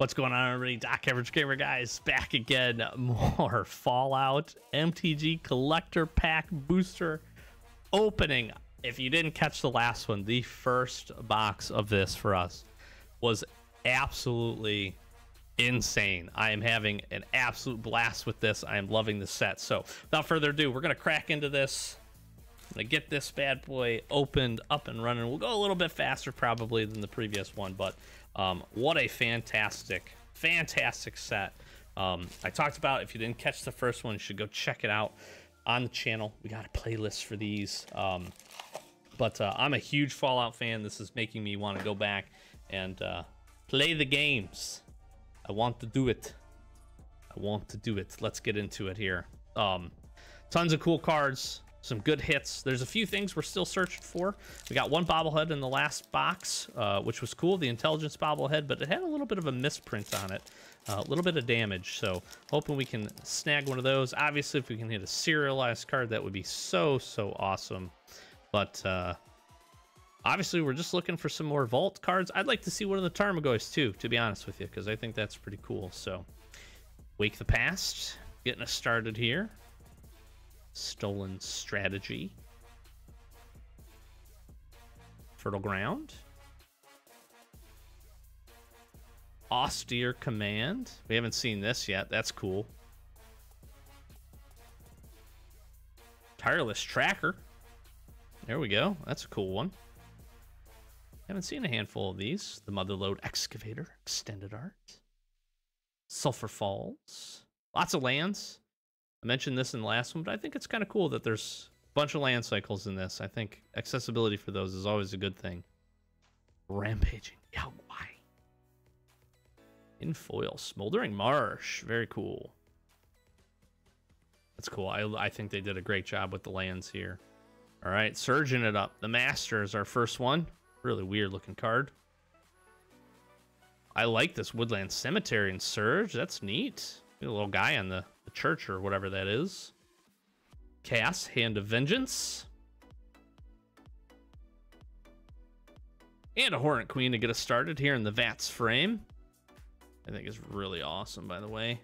What's going on, everybody? Doc Average Gamer guys back again. More Fallout MTG Collector Pack Booster opening. If you didn't catch the last one, the first box of this for us was absolutely insane. I am having an absolute blast with this. I am loving the set. So, without further ado, we're going to crack into this. I'm going to get this bad boy opened up and running. We'll go a little bit faster probably than the previous one, but um, what a fantastic, fantastic set. Um, I talked about if you didn't catch the first one, you should go check it out on the channel. We got a playlist for these. Um, but uh, I'm a huge Fallout fan. This is making me want to go back and uh, play the games. I want to do it. I want to do it. Let's get into it here. Um, tons of cool cards some good hits. There's a few things we're still searching for. We got one bobblehead in the last box, uh, which was cool, the intelligence bobblehead, but it had a little bit of a misprint on it, uh, a little bit of damage. So hoping we can snag one of those. Obviously, if we can hit a serialized card, that would be so, so awesome. But uh, obviously, we're just looking for some more vault cards. I'd like to see one of the Tarmogoyfs too, to be honest with you, because I think that's pretty cool. So Wake the Past, getting us started here. Stolen Strategy. Fertile Ground. Austere Command. We haven't seen this yet. That's cool. Tireless Tracker. There we go. That's a cool one. Haven't seen a handful of these. The Motherlode Excavator. Extended Art. Sulphur Falls. Lots of lands. I mentioned this in the last one, but I think it's kind of cool that there's a bunch of land cycles in this. I think accessibility for those is always a good thing. Rampaging Yao Guai. In foil, Smoldering Marsh. Very cool. That's cool. I, I think they did a great job with the lands here. All right, surging it up. The Master is our first one. Really weird looking card. I like this Woodland Cemetery and Surge. That's neat. a little guy on the church or whatever that is. Cass, Hand of Vengeance. And a Hornet Queen to get us started here in the Vats frame. I think is really awesome, by the way.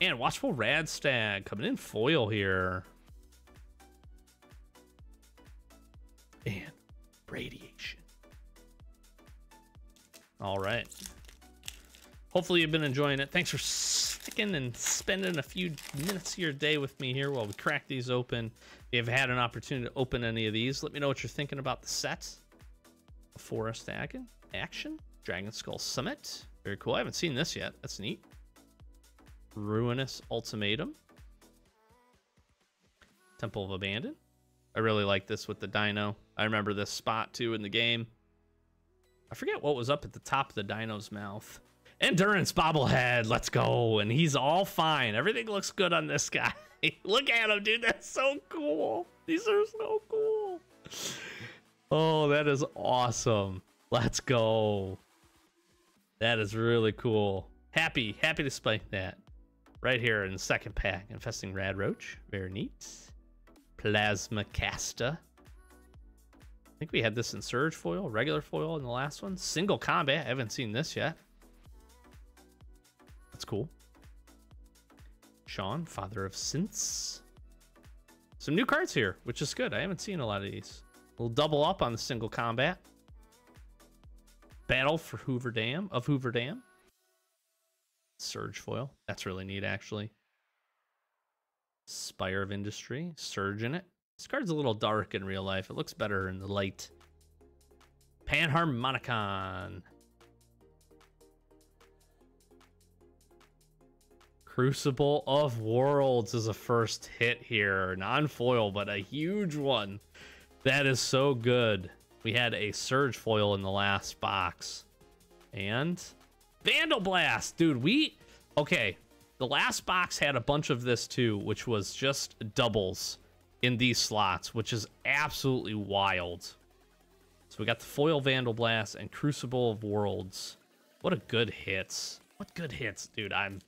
And Watchful Radstag coming in foil here. And Radiation. All right. Hopefully you've been enjoying it. Thanks for sticking and spending a few minutes of your day with me here while we crack these open. If you've had an opportunity to open any of these, let me know what you're thinking about the set. Forest Action, Action, Dragon Skull Summit. Very cool. I haven't seen this yet. That's neat. Ruinous Ultimatum. Temple of Abandon. I really like this with the dino. I remember this spot too in the game. I forget what was up at the top of the dino's mouth. Endurance bobblehead, let's go. And he's all fine. Everything looks good on this guy. Look at him, dude. That's so cool. These are so cool. Oh, that is awesome. Let's go. That is really cool. Happy, happy to spike that. Right here in the second pack. Infesting Rad Roach. Very neat. Plasma Caster. I think we had this in Surge foil, regular foil in the last one. Single combat. I haven't seen this yet. That's cool. Shaun, father of synths. Some new cards here, which is good. I haven't seen a lot of these. We'll double up on the single combat. Battle for Hoover Dam of Hoover Dam. Surge foil. That's really neat, actually. Spire of Industry. Surge in it. This card's a little dark in real life. It looks better in the light. Panharmonicon. Crucible of Worlds is a first hit here. Non-foil, but a huge one. That is so good. We had a Surge foil in the last box. And Vandal Blast. Dude, we... Okay, the last box had a bunch of this too, which was just doubles in these slots, which is absolutely wild. So we got the Foil Vandal Blast and Crucible of Worlds. What a good hits. What good hits, dude. I'm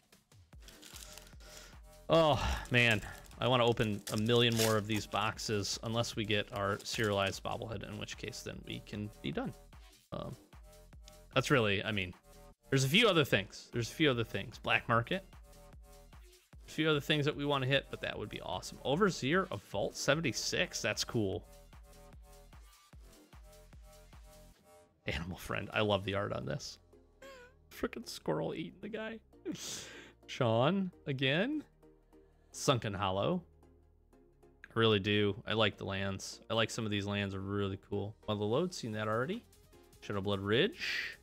Oh, man. I want to open a million more of these boxes unless we get our serialized bobblehead, in which case then we can be done. Um, that's really, I mean, There's a few other things. There's a few other things. Black market. A few other things that we want to hit, but that would be awesome. Overseer of Vault 76. That's cool. Animal friend. I love the art on this. Freaking squirrel eating the guy. Shaun again. Sunken Hollow. I really do. I like the lands. I like some of these lands are really cool. Well, the load, seen that already. Shadowblood Ridge.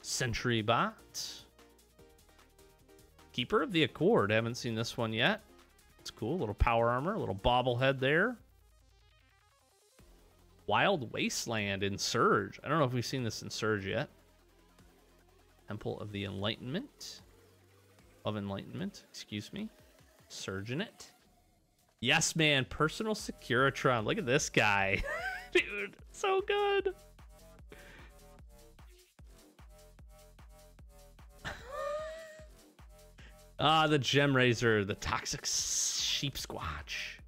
Sentry Bot. Keeper of the Accord. Haven't seen this one yet. It's cool. little power armor, little bobblehead there. Wild Wasteland in Surge. I don't know if we've seen this in Surge yet. Temple of the Enlightenment. Of Enlightenment, excuse me. Surge in it. Yes, man. Personal Securitron. Look at this guy. Dude, so good. ah, the Gem Razor, the Toxic Sheep Squatch.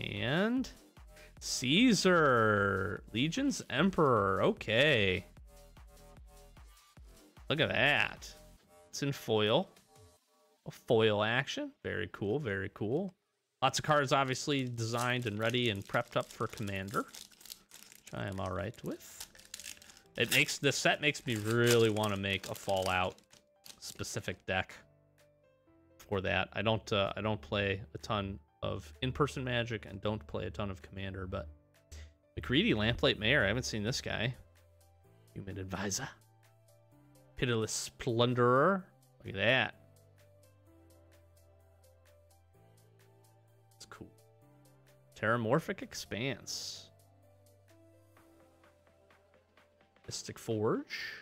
And Caesar, Legion's Emperor. Okay. Look at that. It's in foil. A foil action. Very cool. Very cool. Lots of cards obviously designed and ready and prepped up for Commander. Which I am alright with. It makes this set makes me really want to make a Fallout specific deck for that. I don't uh, I don't play a ton of in-person Magic and don't play a ton of Commander, but MacCready Lamplight Mayor. I haven't seen this guy. Human Advisor. Pitiless Plunderer. Look at that. Terramorphic Expanse. Mystic Forge.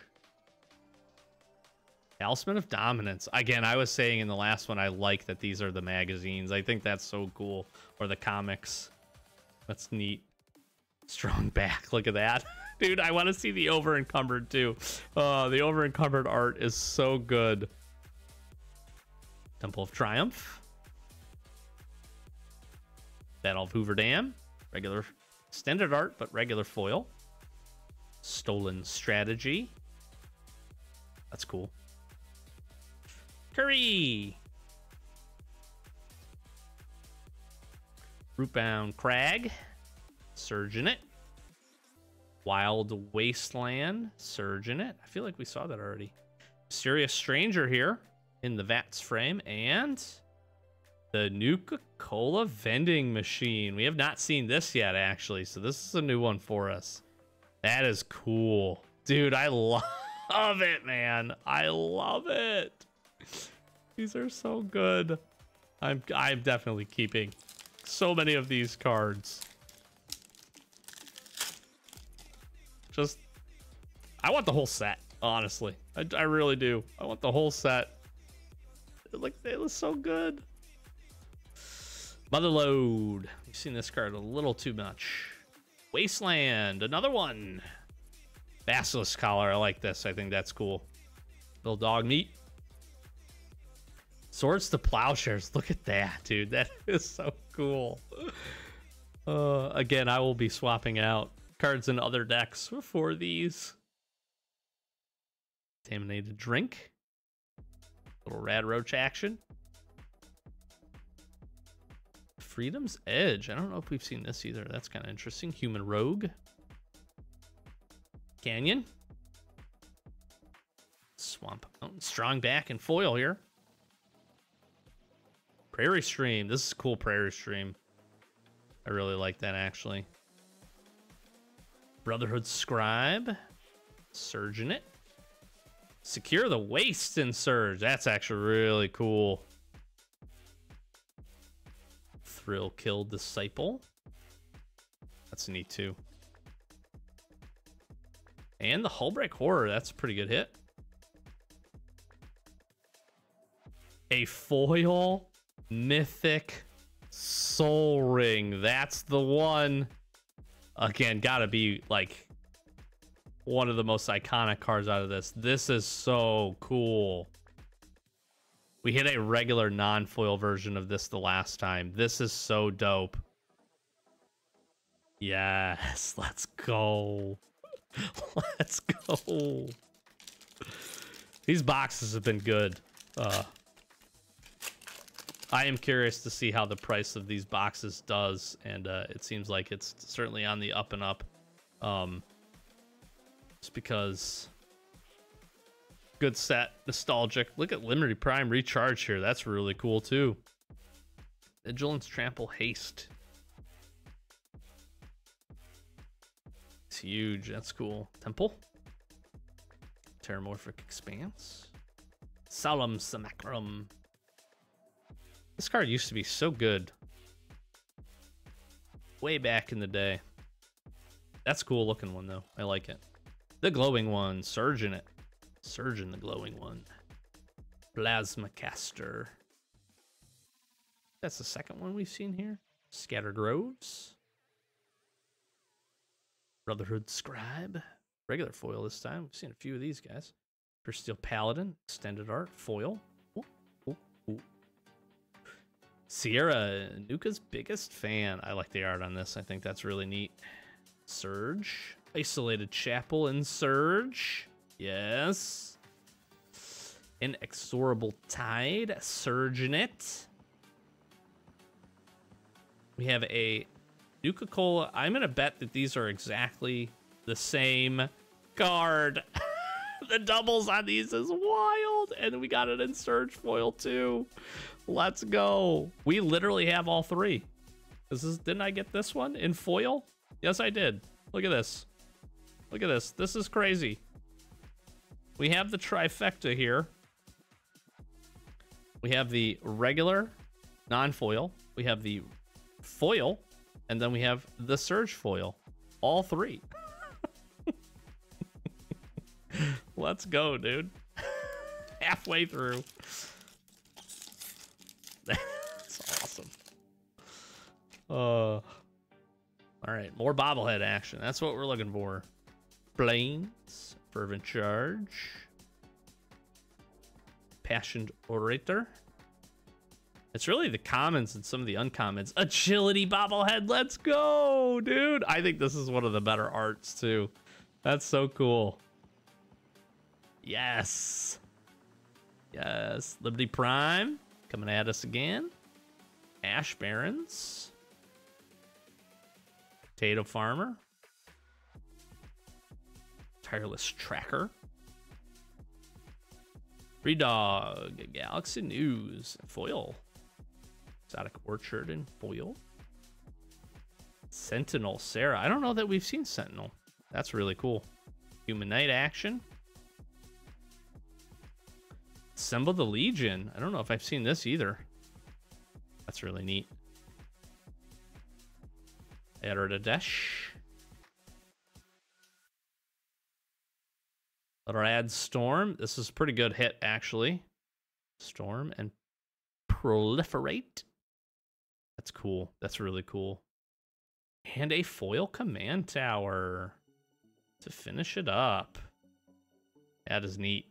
Talisman of Dominance. Again, I was saying in the last one, I like that these are the magazines. I think that's so cool. Or the comics. That's neat. Strong back. Look at that. Dude, I want to see the over encumbered too. Uh, the over encumbered art is so good. Temple of Triumph. Battle of Hoover Dam. Regular standard art, but regular foil. Stolen Strategy. That's cool. Curie. Rootbound Crag. Surge in it. Wild Wasteland. Surge in it. I feel like we saw that already. Mysterious Stranger here in the VATS frame. And the Nuka-Cola vending machine. We have not seen this yet, actually. So this is a new one for us. That is cool. Dude, I love it, man. I love it. These are so good. I'm I'm definitely keeping so many of these cards. Just I want the whole set, honestly. I, I really do. I want the whole set. Like they look so good. Motherlode. You've seen this card a little too much. Wasteland, another one. Basilisk collar. I like this. I think that's cool. Little dog meat. Swords to plowshares. Look at that, dude. That is so cool. Uh, again, I will be swapping out cards in other decks for these. Contaminated drink. Little rad roach action. Freedom's Edge. I don't know if we've seen this either. That's kind of interesting. Human Rogue. Canyon. Swamp Mountain. Strong back and foil here. Prairie Stream. This is cool Prairie Stream. I really like that actually. Brotherhood Scribe. Surge in it. Secure the Waste in Surge. That's actually really cool. Thrill Kill Disciple. That's neat too. And the Hullbreak Horror. That's a pretty good hit. A foil Mythic Sol Ring. That's the one. Again, gotta be like one of the most iconic cards out of this. This is so cool. We hit a regular non-foil version of this the last time. This is so dope. Yes, let's go. let's go. These boxes have been good. Uh, I am curious to see how the price of these boxes does, and uh, it seems like it's certainly on the up and up. Um, just because good set, nostalgic. Look at Liberty Prime Recharge here. That's really cool too. Vigilance, Trample, Haste. It's huge. That's cool. Temple. Terramorphic Expanse. Solemn Simulacrum. This card used to be so good. Way back in the day. That's cool looking one though. I like it. The glowing one, Surge in it. Surge in the glowing one. Plasma Caster. That's the second one we've seen here. Scattered Groves. Brotherhood Scribe. Regular foil this time. We've seen a few of these guys. First Steel Paladin. Extended art. Foil. Ooh, ooh, ooh. Sierra, Nuka's biggest fan. I like the art on this. I think that's really neat. Surge. Isolated Chapel and Surge. Yes. Inexorable Tide. Surge in it. We have a Nuka Cola. I'm going to bet that these are exactly the same card. the doubles on these is wild. And we got it in Surge Foil too. Let's go. We literally have all three. This is didn't I get this one in foil? Yes, I did. Look at this. Look at this. This is crazy. We have the trifecta here. We have the regular non-foil. We have the foil. And then we have the surge foil. All three. Let's go, dude. Halfway through. That's awesome. Uh, all right, more bobblehead action. That's what we're looking for. Plains, Fervent Charge, Passioned Orator. It's really the commons and some of the uncommons. Agility bobblehead, let's go, dude. I think this is one of the better arts too. That's so cool. Yes. Yes. Liberty Prime coming at us again. Ash Barons. Potato Farmer. Tireless Tracker. Free Dog. Uh, Galaxy News. Foil. Exotic Orchard and Foil. Sentinel Sarah. I don't know that we've seen Sentinel. That's really cool. Human Knight action. Assemble the Legion. I don't know if I've seen this either. That's really neat. Erdadesh. add Storm. This is a pretty good hit, actually. Storm and Proliferate. That's cool. That's really cool. And a foil command tower to finish it up. That is neat.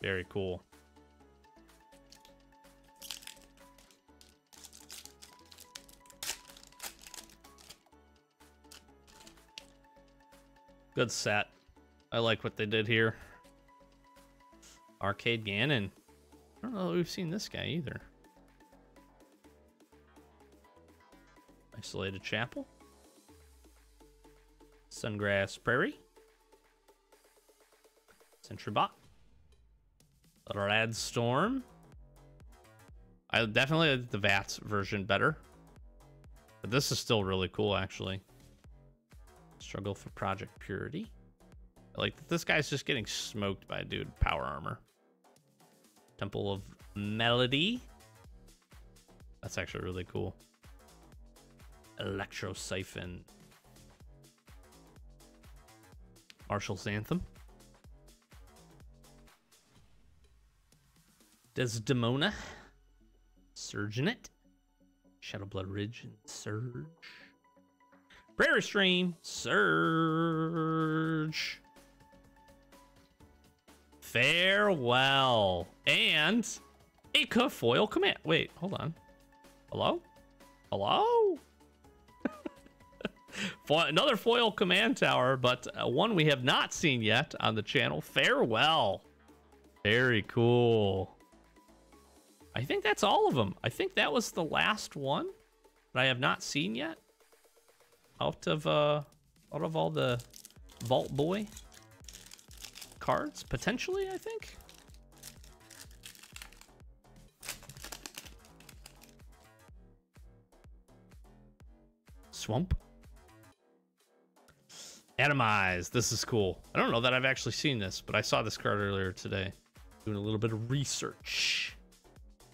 Very cool. Good set. I like what they did here. Arcade Gannon. I don't know we've seen this guy either. Isolated Chapel. Sungrass Prairie. Sentry Bot. Rad Storm. I definitely like the VATS version better. But this is still really cool, actually. Struggle for Project Purity. like this guy's just getting smoked by a dude power armor. Temple of Malady. That's actually really cool. Electro Siphon. Marshal's Anthem. Desdemona. It. Shadowblood Ridge and Surge. Prairie Stream. Surge. Farewell. And a foil command. Wait, hold on. Hello? Hello? Another foil command tower, but uh, one we have not seen yet on the channel. Farewell. Very cool. I think that's all of them. I think that was the last one that I have not seen yet. Out of uh out of all the Vault Boy cards, potentially, I think. Swamp. Atomize. This is cool. I don't know that I've actually seen this, but I saw this card earlier today. Doing a little bit of research.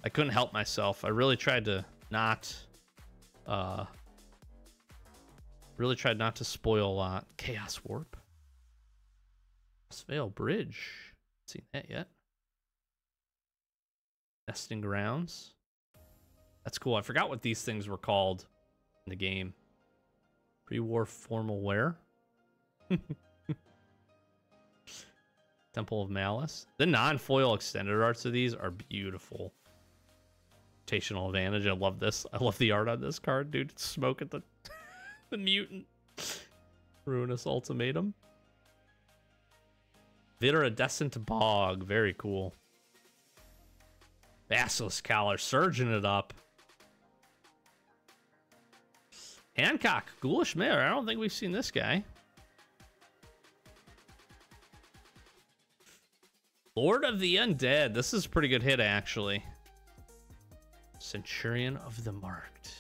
I couldn't help myself. I really tried to not uh really tried not to spoil a lot. Chaos Warp. Veil Bridge. Seen that yet. Nesting Grounds. That's cool. I forgot what these things were called in the game. Pre-war formal wear. Temple of Malice. The non-foil extended arts of these are beautiful. Rotational advantage. I love this. I love the art on this card, dude. Smoke at the the mutant. Ruinous ultimatum. Viridescent Bog. Very cool. Basilisk Collar. Surging it up. Hancock. Ghoulish Mayor. I don't think we've seen this guy. Lord of the Undead. This is a pretty good hit, actually. Centurion of the Marked.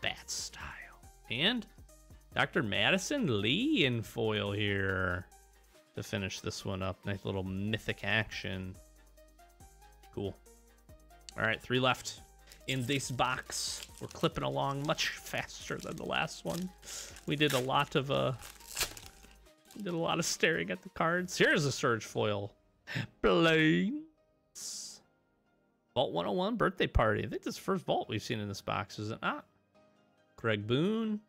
Bat style. And Dr. Madison Li in foil here to finish this one up. Nice little mythic action. Cool. All right, three left in this box. We're clipping along much faster than the last one. We did a lot of uh did a lot of staring at the cards. Here's a surge foil. Planes. Vault 101 birthday party. I think this is the first vault we've seen in this box, is it not? Craig Boone.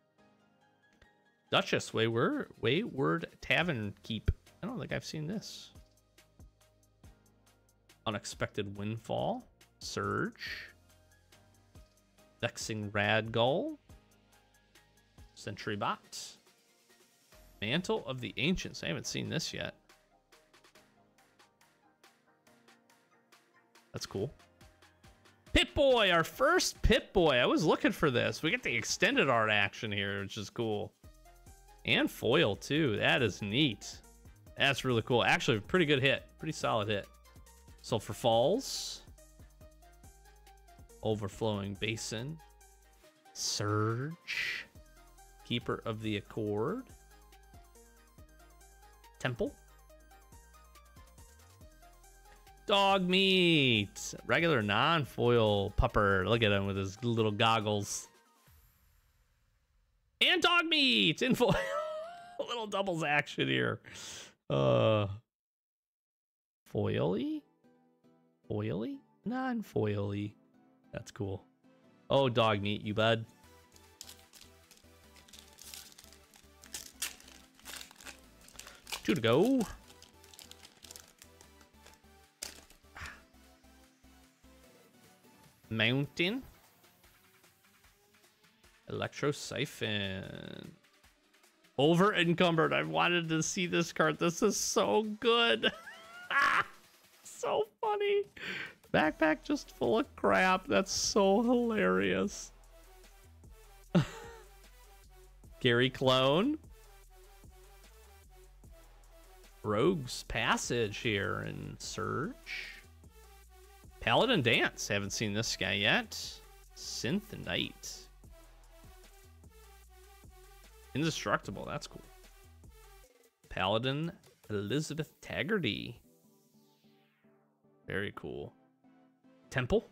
Duchess Wayward Wayward Tavern Keep. I don't think I've seen this. Unexpected Windfall. Surge. Vexing Radgull. Sentry Bot. Mantle of the Ancients. I haven't seen this yet. That's cool. Pip-Boy, our first Pip-Boy. I was looking for this. We get the extended art action here, which is cool. And foil, too. That is neat. That's really cool. Actually, pretty good hit. Pretty solid hit. Sulphur Falls. Overflowing Basin. Surge. Keeper of the Accord. Temple. Dog meat. Regular non-foil pupper. Look at him with his little goggles. And dog meat in. A little doubles action here. Uh foily? Foily? Non-foily. That's cool. Oh, dog meat, you bud. Two to go. Mountain. Electro Siphon. Over encumbered. I wanted to see this card. This is so good. so funny. Backpack just full of crap. That's so hilarious. Gary Clone. Rogue's Passage here in Surge. Paladin Danse. Haven't seen this guy yet. Synth Knight. Indestructible. That's cool. Paladin Elizabeth Taggerdy. Very cool. Temple.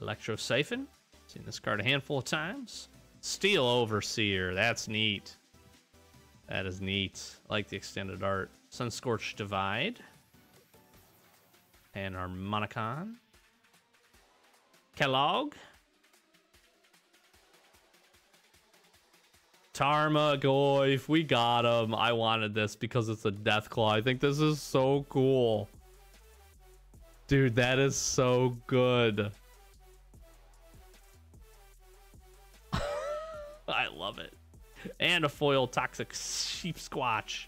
Electro Siphon. Seen this card a handful of times. Steel Overseer. That's neat. That is neat. I like the extended art. Sunscorched Divide and Harmonicon. Kellogg. Tarmogoyf, we got him. I wanted this because it's a Deathclaw. I think this is so cool. Dude, that is so good. I love it. And a foil toxic sheep squatch.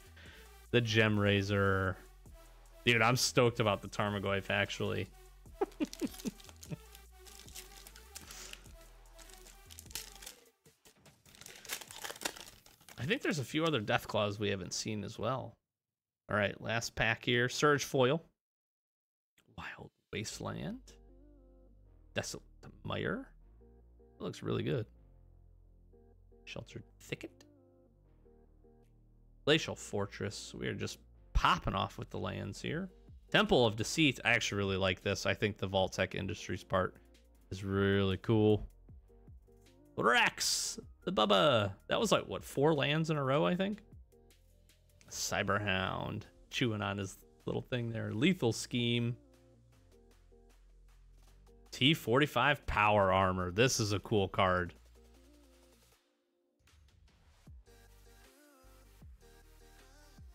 The gem razor. Dude, I'm stoked about the Tarmogoyf actually. think there's a few other Deathclaws we haven't seen as well. All right, last pack here. Surge foil. Wild Wasteland. Desolate Mire. looks really good. Sheltered Thicket. Glacial Fortress. We are just popping off with the lands here. Temple of Deceit. I actually really like this. I think the Vault-Tec Industries part is really cool. Rex, the Bubba. That was like, what, four lands in a row, I think? Cyberhound. Chewing on his little thing there. Lethal Scheme. T45 Power Armor. This is a cool card.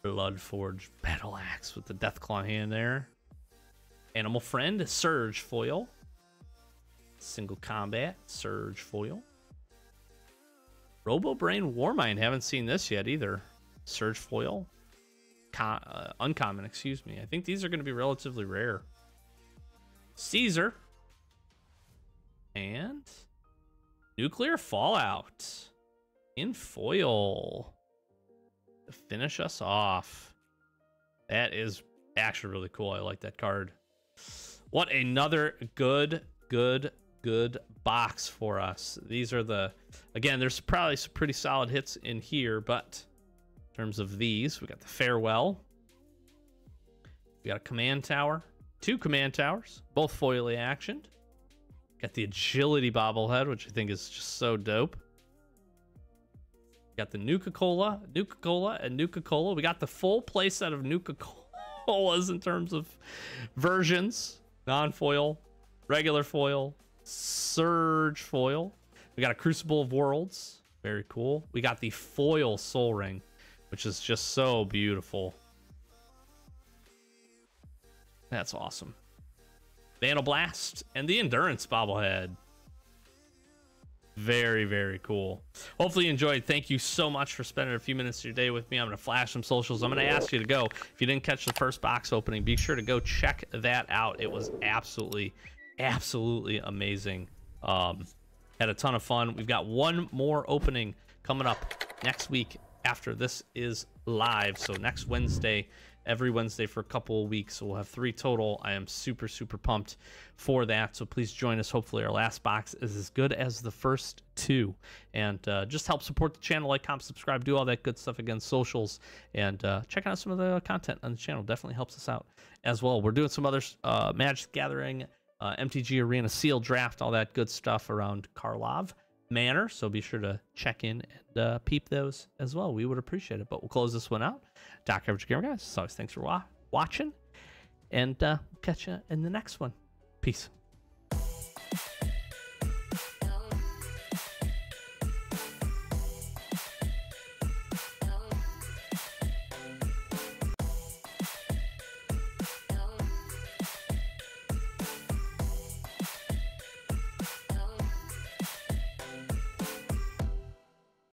Bloodforge Battle Axe with the Deathclaw hand there. Animal Friend, Surge Foil. Single Combat, Surge Foil. Robo Brain Warmind, haven't seen this yet either. Surge Foil. Con uh, uncommon, excuse me. I think these are going to be relatively rare. Caesar. And Nuclear Fallout in foil to finish us off. That is actually really cool. I like that card. What another good, good, good box for us. These are the, again, there's probably some pretty solid hits in here, but in terms of these, we got the Farewell. We got a Command Tower, two Command Towers, both foily actioned. Got the Agility Bobblehead, which I think is just so dope. Got the Nuka Cola, Nuka Cola, and Nuka Cola. We got the full playset of Nuka Colas in terms of versions non foil, regular foil, surge foil. We got a Crucible of Worlds. Very cool. We got the foil Sol Ring, which is just so beautiful. That's awesome. Vandal Blast and the Endurance bobblehead. Very, very cool. Hopefully you enjoyed. Thank you so much for spending a few minutes of your day with me. I'm going to flash some socials. I'm going to ask you to go. If you didn't catch the first box opening, be sure to go check that out. It was absolutely, absolutely amazing. Um, had a ton of fun. We've got one more opening coming up next week after this is live. So next Wednesday, every Wednesday for a couple of weeks. So we'll have three total. I am super, super pumped for that. So please join us. Hopefully, our last box is as good as the first two. And uh, just help support the channel, like, comment, subscribe, do all that good stuff against socials, and uh, check out some of the content on the channel. Definitely helps us out as well. We're doing some other uh, Magic Gathering, uh, MTG Arena Seal Draft, all that good stuff around Karlov Manor. So be sure to check in and uh, peep those as well. We would appreciate it. But we'll close this one out. Doc Average Gamer guys. As always, thanks for wa- watching, and uh, catch you in the next one. Peace.